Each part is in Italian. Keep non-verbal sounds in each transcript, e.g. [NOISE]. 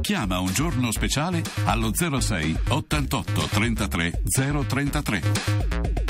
Chiama un giorno speciale allo 06 88 33 033.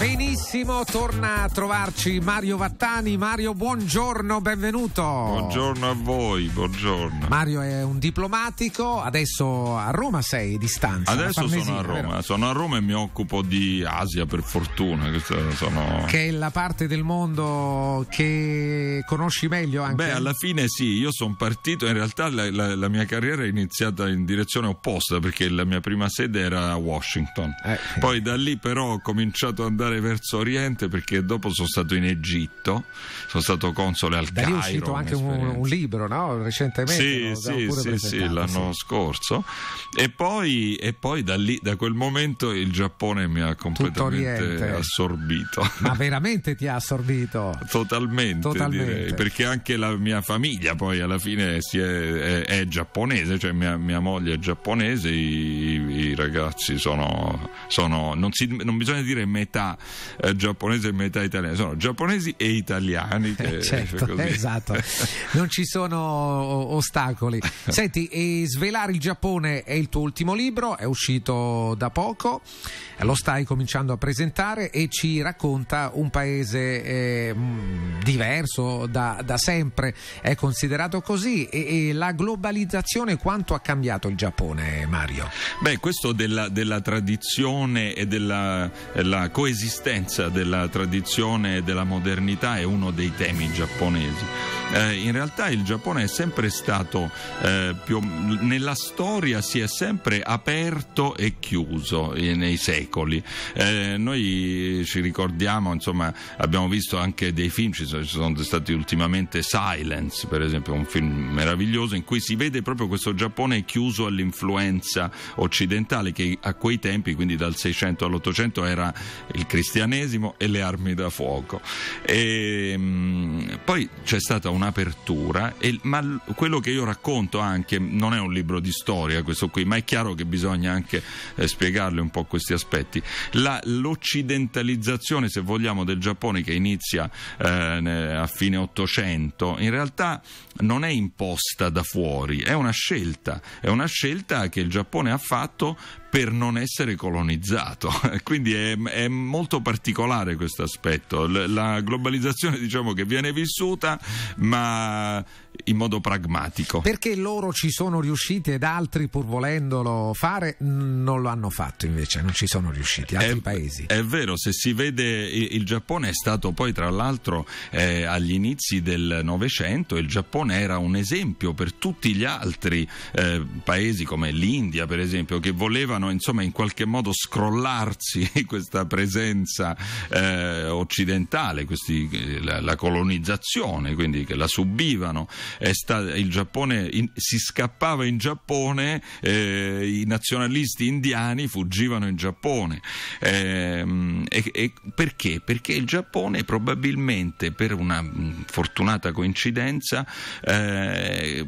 Benissimo, torna a trovarci Mario Vattani. Mario, buongiorno, benvenuto. Buongiorno a voi, buongiorno. Mario è un diplomatico, adesso a Roma sei di stanza. Adesso sono a Roma, vero? sono a Roma e mi occupo di Asia per fortuna. Sono... Che è la parte del mondo che conosci meglio anche. Beh, alla fine sì, io sono partito, in realtà la, la, la, mia carriera è iniziata in direzione opposta perché la mia prima sede era a Washington. Eh. Poi da lì però ho cominciato ad andare andare verso Oriente perché dopo sono stato in Egitto, sono stato console al da Cairo. Da è uscito anche un, un, libro, no? Recentemente. Sì, sì, sì, sì, l'anno sì. scorso. E poi, e poi da, lì, da quel momento il Giappone mi ha completamente assorbito. Ma [LAUGHS] veramente ti ha assorbito? Totalmente, Totalmente. Direi, perché anche la mia famiglia poi alla fine è, è, è, giapponese, cioè mia, mia, moglie è giapponese, i, i ragazzi sono, sono non, si, non bisogna dire metà eh, giapponese e metà italiana, sono giapponesi e italiani. Che, eh, certo, esatto, [LAUGHS] non ci sono ostacoli. Senti, e Svelare il Giappone è il tuo ultimo libro, è uscito da poco, lo stai cominciando a presentare e ci racconta un paese eh, diverso da, da, sempre, è considerato così e, e, la globalizzazione quanto ha cambiato il Giappone, Mario? Beh, questo della, della tradizione e della coesistenza l'esistenza della tradizione e della modernità è uno dei temi giapponesi. Eh, in realtà il Giappone è sempre stato, eh, più, nella storia si è sempre aperto e chiuso eh, nei secoli. Eh, noi ci ricordiamo, insomma, abbiamo visto anche dei film, ci sono, ci sono stati ultimamente Silence, per esempio, un film meraviglioso in cui si vede proprio questo Giappone chiuso all'influenza occidentale che a quei tempi, quindi dal 600 all'800, era il cristianesimo e le armi da fuoco. E, mh, mm, poi c'è stata un'apertura, e, ma quello che io racconto anche non è un libro di storia questo qui, ma è chiaro che bisogna anche eh, spiegarle un po' questi aspetti. La, l'occidentalizzazione, se vogliamo, del Giappone che inizia eh, a fine Ottocento, in realtà non è imposta da fuori, è una scelta, è una scelta che il Giappone ha fatto per non essere colonizzato. [LAUGHS] Quindi è, è molto particolare questo aspetto. La globalizzazione diciamo che viene vissuta ma in modo pragmatico. Perché loro ci sono riusciti ed altri pur volendolo fare non lo hanno fatto invece, non ci sono riusciti, altri è, paesi. È vero, se si vede il Giappone è stato poi tra l'altro eh, agli inizi del Novecento, il Giappone era un esempio per tutti gli altri eh, paesi come l'India per esempio che volevano insomma in qualche modo scrollarsi [LAUGHS] questa presenza eh, occidentale, questi, la, la colonizzazione, quindi che la subivano sta, il Giappone in, si scappava in Giappone, eh, i nazionalisti indiani fuggivano in Giappone. Eh, e, e perché? Perché il Giappone probabilmente per una fortunata coincidenza eh,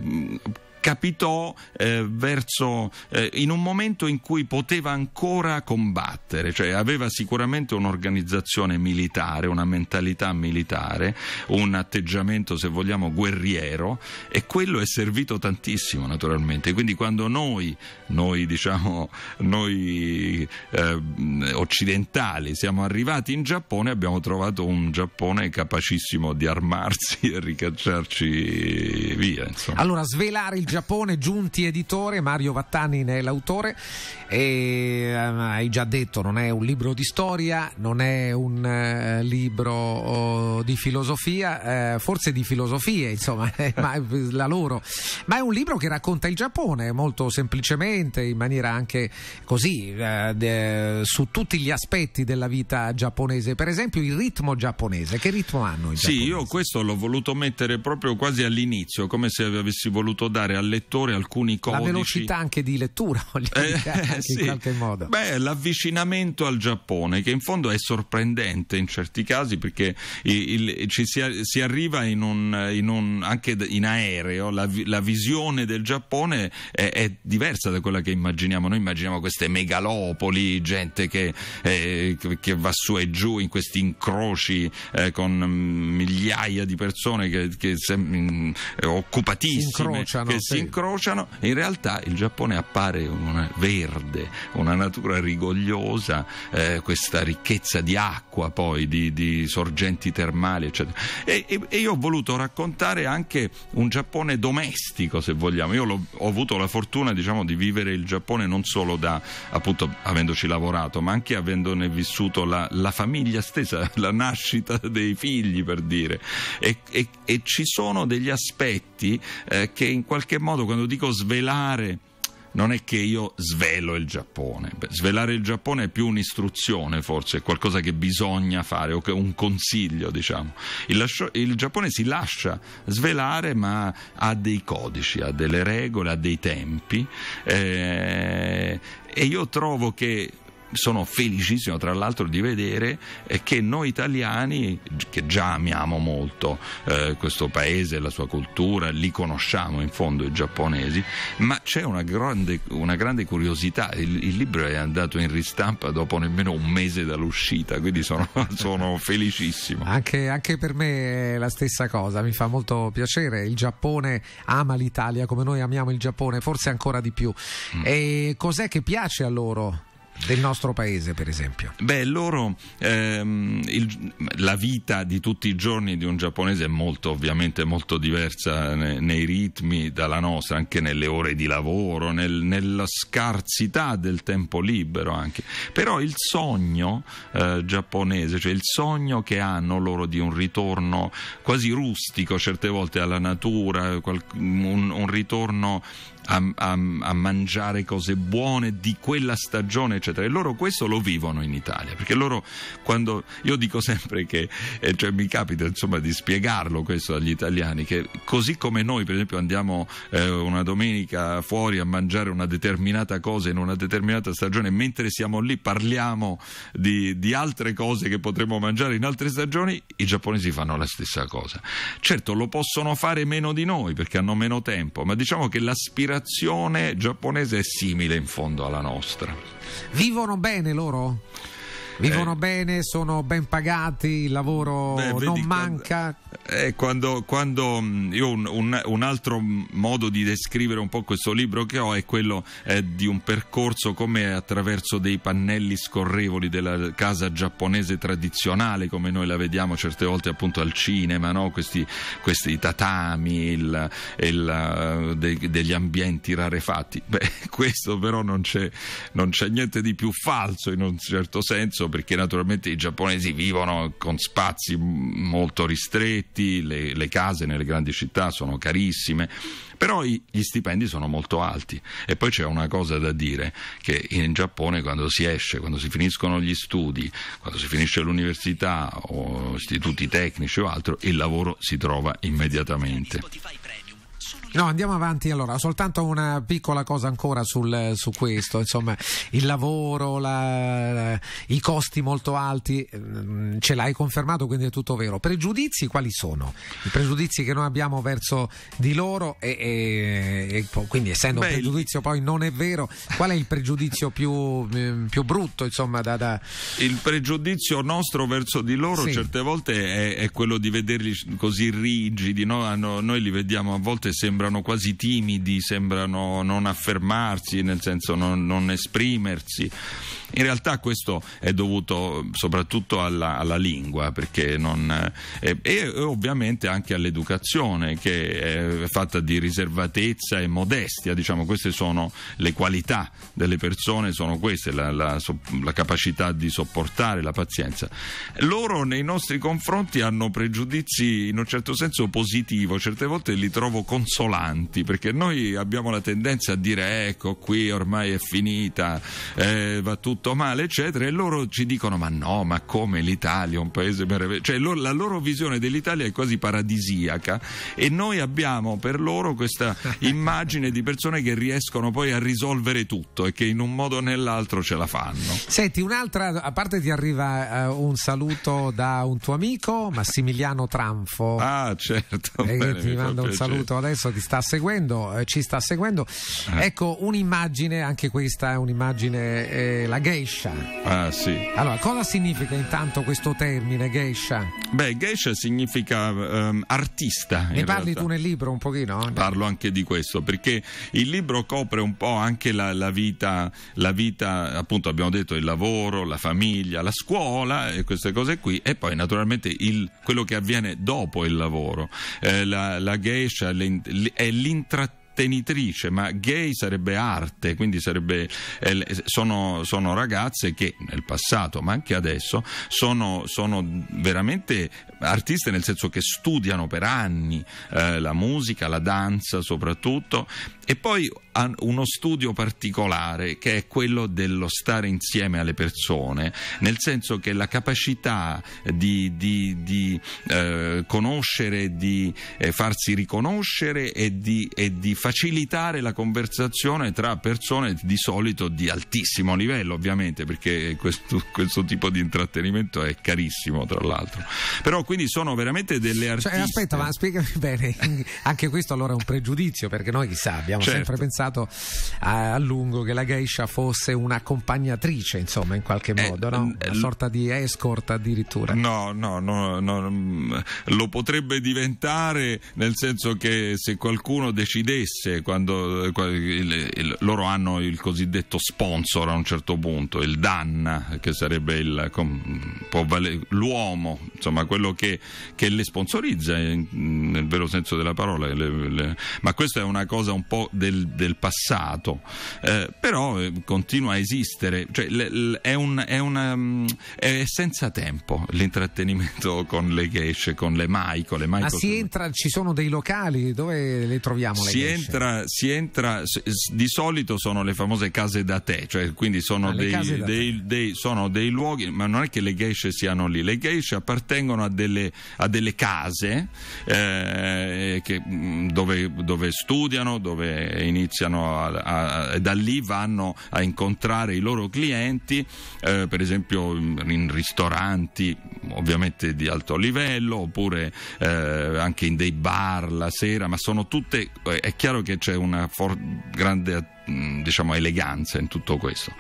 capitò eh, verso, eh, in un momento in cui poteva ancora combattere, cioè aveva sicuramente un'organizzazione militare, una mentalità militare, un atteggiamento se vogliamo guerriero e quello è servito tantissimo naturalmente. Quindi quando noi, noi diciamo, noi eh, occidentali siamo arrivati in Giappone abbiamo trovato un Giappone capacissimo di armarsi e ricacciarci via. Insomma. Allora, svelare il Giappone, Giunti editore, Mario Vattani ne è l'autore. E eh, hai già detto non è un libro di storia, non è un eh, libro oh, di filosofia, eh, forse di filosofie, insomma, [LAUGHS] ma, la loro, ma è un libro che racconta il Giappone molto semplicemente, in maniera anche così, eh, de, su tutti gli aspetti della vita giapponese, per esempio il ritmo giapponese, che ritmo hanno i giapponesi? Sì, io questo l'ho voluto mettere proprio quasi all'inizio, come se avessi voluto dare al lettore alcuni codici. La velocità anche di lettura, [LAUGHS] voglio eh, dire, sì. in qualche modo. Beh, l'avvicinamento al Giappone, che in fondo è sorprendente in certi casi perché il, il, ci si, si, arriva in un, in un, anche in aereo, la, la visione del Giappone è, è, diversa da quella che immaginiamo. Noi immaginiamo queste megalopoli, gente che, eh, che va su e giù in questi incroci eh, con migliaia di persone che, che sem- occupatissime, si che si incrociano e in realtà il Giappone appare una verde, una natura rigogliosa, eh, questa ricchezza di acqua poi, di, di sorgenti termali, eccetera. E, e, e, io ho voluto raccontare anche un Giappone domestico, se vogliamo. Io ho avuto la fortuna, diciamo, di vivere il Giappone non solo da, appunto, avendoci lavorato, ma anche avendone vissuto la, la famiglia stessa, [LAUGHS] la nascita dei figli, per dire. E, e ci sono degli aspetti eh, che in qualche modo, quando dico svelare, non è che io svelo il Giappone. Beh, svelare il Giappone è più un'istruzione, forse, è qualcosa che bisogna fare, o un consiglio, diciamo. Il, lascio, il, Giappone si lascia svelare, ma ha dei codici, ha delle regole, ha dei tempi. Eh, e io trovo che sono felicissimo tra l'altro di vedere eh, che noi italiani, che già amiamo molto eh, questo paese, la sua cultura, li conosciamo in fondo i giapponesi, ma c'è una grande, una grande curiosità. Il, il, libro è andato in ristampa dopo nemmeno un mese dall'uscita, quindi sono, [LAUGHS] sono felicissimo. Anche, anche per me è la stessa cosa, mi fa molto piacere. Il Giappone ama l'Italia come noi amiamo il Giappone, forse ancora di più. Mm. E cos'è che piace a loro? Del nostro paese, per esempio? Beh, loro ehm, il, la vita di tutti i giorni di un giapponese è molto, ovviamente, molto diversa nei, nei ritmi dalla nostra, anche nelle ore di lavoro, nel, nella scarsità del tempo libero anche. Però il sogno eh, giapponese, cioè il sogno che hanno loro di un ritorno quasi rustico certe volte alla natura, un, un ritorno a, a, a, mangiare cose buone di quella stagione, eccetera. E loro questo lo vivono in Italia, perché loro quando io dico sempre che, eh, cioè mi capita insomma di spiegarlo questo agli italiani, che così come noi per esempio andiamo eh, una domenica fuori a mangiare una determinata cosa in una determinata stagione, mentre siamo lì parliamo di, di altre cose che potremmo mangiare in altre stagioni, i giapponesi fanno la stessa cosa. Certo lo possono fare meno di noi perché hanno meno tempo, ma diciamo che l'aspirazione l'ispirazione giapponese è simile in fondo alla nostra. Vivono bene loro? Vivono eh, bene, sono ben pagati, il lavoro beh, non manca. Eh, quando, quando, mm, io un, un, un, altro modo di descrivere un po' questo libro che ho è quello eh, di un percorso come attraverso dei pannelli scorrevoli della casa giapponese tradizionale, come noi la vediamo certe volte appunto al cinema, no? questi, questi, tatami, il, il, uh, de, degli ambienti rarefatti. [LAUGHS] Beh, questo però non c'è, non c'è niente di più falso in un certo senso perché naturalmente i giapponesi vivono con spazi molto ristretti, le, le case nelle grandi città sono carissime, però i, gli stipendi sono molto alti. E poi c'è una cosa da dire, che in Giappone quando si esce, quando si finiscono gli studi, quando si finisce l'università o istituti tecnici o altro, il lavoro si trova immediatamente. No, andiamo avanti. Allora, soltanto una piccola cosa ancora sul, su questo. Insomma, il lavoro, la, i costi molto alti, mm, ce l'hai confermato, quindi è tutto vero. Pregiudizi quali sono? I pregiudizi che noi abbiamo verso di loro e, e, e quindi essendo Beh, un pregiudizio poi non è vero, qual è il pregiudizio più, mm, più brutto? Insomma, da, da... Il pregiudizio nostro verso di loro sì. certe volte è, è, quello di vederli così rigidi, no? noi li vediamo a volte sembra sembrano quasi timidi, sembrano non affermarsi, nel senso non, non esprimersi. In realtà questo è dovuto soprattutto alla, alla lingua non, eh, e ovviamente anche all'educazione che è fatta di riservatezza e modestia, diciamo, queste sono le qualità delle persone, sono queste, la, la, la capacità di sopportare, la pazienza. Loro nei nostri confronti hanno pregiudizi in un certo senso positivo, certe volte li trovo consolanti perché noi abbiamo la tendenza a dire ecco qui ormai è finita, eh, va tutto male, eccetera, e loro ci dicono: ma no, ma come l'Italia è un paese meraviglioso? Cioè, loro, la loro visione dell'Italia è quasi paradisiaca e noi abbiamo per loro questa [LAUGHS] immagine di persone che riescono poi a risolvere tutto e che in un modo o nell'altro ce la fanno. Senti, un'altra, a parte ti arriva uh, un saluto da un tuo amico, Massimiliano Tranfo. Ah, certo. Eh, bene, ti manda un saluto adesso, ti sta seguendo, eh, ci sta seguendo. Eh. Ecco un'immagine, anche questa è un'immagine, eh, la geisha. Ah, sì. Allora, cosa significa intanto questo termine geisha? Beh, geisha significa ehm, artista. Ne parli realtà. tu nel libro un pochino? Parlo anche di questo perché il libro copre un po' anche la, la vita, la vita, appunto abbiamo detto il lavoro, la famiglia, la scuola e queste cose qui e poi naturalmente il- quello che avviene dopo il lavoro. Eh, la, la geisha l'in- è l'intrattenitenitrice, ma gay sarebbe arte, quindi sarebbe, sono, sono ragazze che nel passato, ma anche adesso, sono, sono veramente artiste nel senso che studiano per anni eh, la musica, la danza soprattutto, e poi uno studio particolare che è quello dello stare insieme alle persone, nel senso che la capacità di, di- di, eh, conoscere, di eh, farsi riconoscere e di, e di facilitare la conversazione tra persone di solito di altissimo livello, ovviamente, perché questo, questo tipo di intrattenimento è carissimo, tra l'altro. Però quindi sono veramente delle artiste. Cioè, aspetta, ma spiegami bene, [LAUGHS] anche questo allora è un pregiudizio, perché noi chissà, abbiamo Certo. sempre pensato a, a lungo che la geisha fosse un'accompagnatrice, insomma, in qualche Eh, modo, no? eh, una l- sorta di escort addirittura. No, no, no, no, mm, lo potrebbe diventare nel senso che se qualcuno decidesse, quando eh, qua- il- il- loro hanno il cosiddetto sponsor a un certo punto, il DAN, che sarebbe il, può vale- l'uomo, insomma quello che, che le sponsorizza nel vero senso della parola, le- le- ma questa è una cosa un po' del, del passato, eh, però eh, continua a esistere, cioè, le- le- è, un- è una, mm, è senza tempo l'intrattenimento [LAUGHS] con le geishe, con le maiko, le maiko Ma si sono- entra, ci sono dei locali dove le troviamo le si entra, si entra, di solito sono le famose case da tè, cioè quindi sono, Ah, dei, dei- dei- sono dei luoghi, ma non è che le geishe siano lì, le geishe appartengono a delle, a delle case eh, che, mh, dove, dove studiano, dove iniziano a, a- e da lì vanno a incontrare i loro clienti, eh, per esempio in in ristoranti ovviamente di alto livello oppure eh, anche in dei bar la sera, ma sono tutte, eh, è chiaro che c'è una for- grande diciamo, eleganza in tutto questo.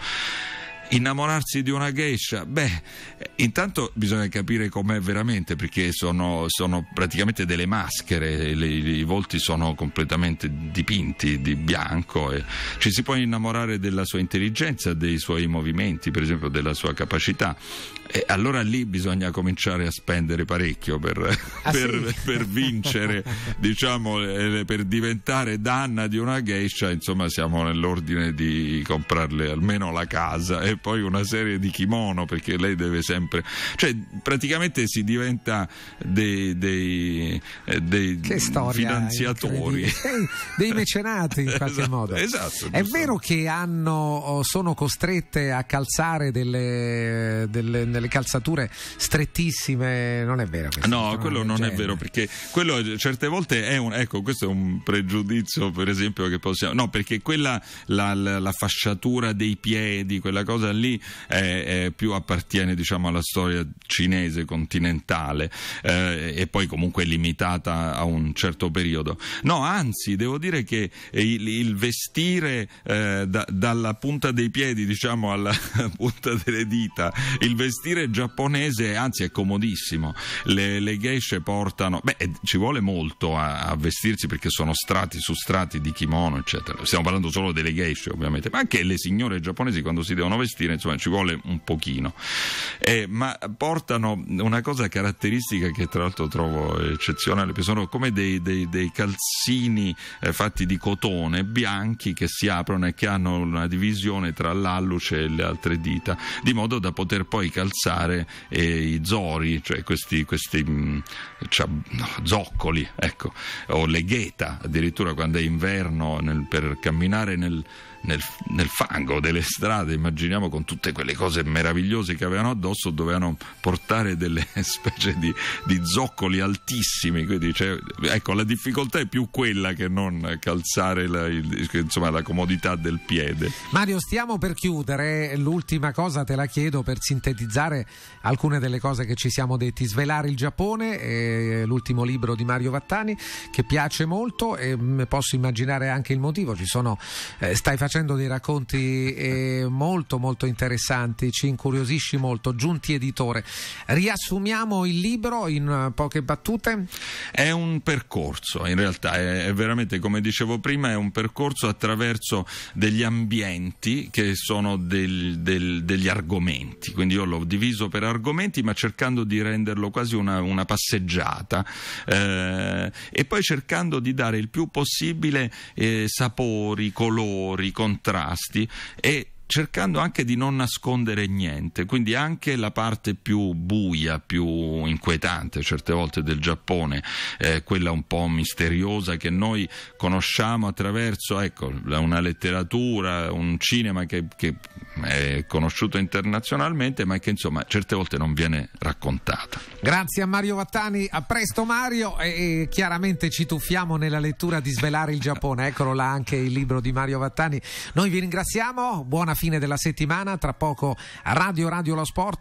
Innamorarsi di una geisha? Beh, eh, intanto bisogna capire com'è veramente perché sono, sono praticamente delle maschere, le- i volti sono completamente dipinti di bianco e ci si può innamorare della sua intelligenza, dei suoi movimenti, per esempio della sua capacità. E allora lì bisogna cominciare a spendere parecchio per, Ah, [LAUGHS] per- sì? [LAUGHS] per vincere, diciamo, eh, per diventare danna di una geisha, insomma siamo nell'ordine di comprarle almeno la casa e poi una serie di kimono perché lei deve sempre... Cioè praticamente si diventa dei, dei, eh, dei finanziatori. [LAUGHS] dei mecenati in qualche Esatto, modo. esatto, È vero che hanno, sono costrette a calzare delle, delle- delle calzature strettissime? Non è vero? No, quello non è genere. vero perché quello certe volte è un ecco, questo è un pregiudizio per esempio che possiamo no, perché quella la, la- la fasciatura dei piedi, quella cosa lì è, è più appartiene diciamo alla storia cinese continentale eh, e poi comunque è limitata a un certo periodo. No, anzi, devo dire che il, il vestire eh, da- dalla punta dei piedi, diciamo alla [LAUGHS] punta delle dita, il vestire giapponese anzi è comodissimo. Le, le geishe portano, beh, eh, ci vuole molto a, a vestirsi perché sono strati su strati di kimono, eccetera. Stiamo parlando solo delle geishe, ovviamente, ma anche le signore giapponesi quando si devono vestire, insomma, ci vuole un pochino. Eh, ma portano una cosa caratteristica che tra l'altro trovo eccezionale, sono come dei, dei- dei calzini eh, fatti di cotone bianchi che si aprono e che hanno una divisione tra l'alluce e le altre dita, di modo da poter poi calzare eh, i zori, cioè questi, questi mh, cia- no, zoccoli, ecco, o le gheta, addirittura quando è inverno nel- per camminare nel, nel, nel, fango delle strade, immaginiamo con tutte quelle cose meravigliose che avevano addosso, dovevano portare delle [LAUGHS] specie di, di zoccoli altissimi, quindi cioè, ecco la difficoltà è più quella che non calzare la, il, insomma, la comodità del piede. Mario, stiamo per chiudere, l'ultima cosa te la chiedo per sintetizzare alcune delle cose che ci siamo detti, Svelare il Giappone, eh, l'ultimo libro di Mario Vattani che piace molto e mm, posso immaginare anche il motivo, ci sono, eh, stai facendo dei racconti eh, molto molto interessanti, ci incuriosisci molto, Giunti Editore. Riassumiamo il libro in poche battute? È un percorso, in realtà è, è veramente come dicevo prima, è un percorso attraverso degli ambienti che sono del, del, degli argomenti, quindi io l'ho diviso per argomenti ma cercando di renderlo quasi una, una passeggiata eh, e poi cercando di dare il più possibile eh, sapori, colori, contrasti e cercando anche di non nascondere niente, quindi anche la parte più buia, più inquietante certe volte del Giappone, eh, quella un po' misteriosa che noi conosciamo attraverso ecco, una letteratura, un cinema che, che è conosciuto internazionalmente, ma che insomma certe volte non viene raccontata. Grazie a Mario Vattani, a presto Mario e, chiaramente ci tuffiamo nella lettura di Svelare il Giappone, eccolo là anche il libro di Mario Vattani. Noi vi ringraziamo, buona fine della settimana, tra poco Radio Radio Lo Sport.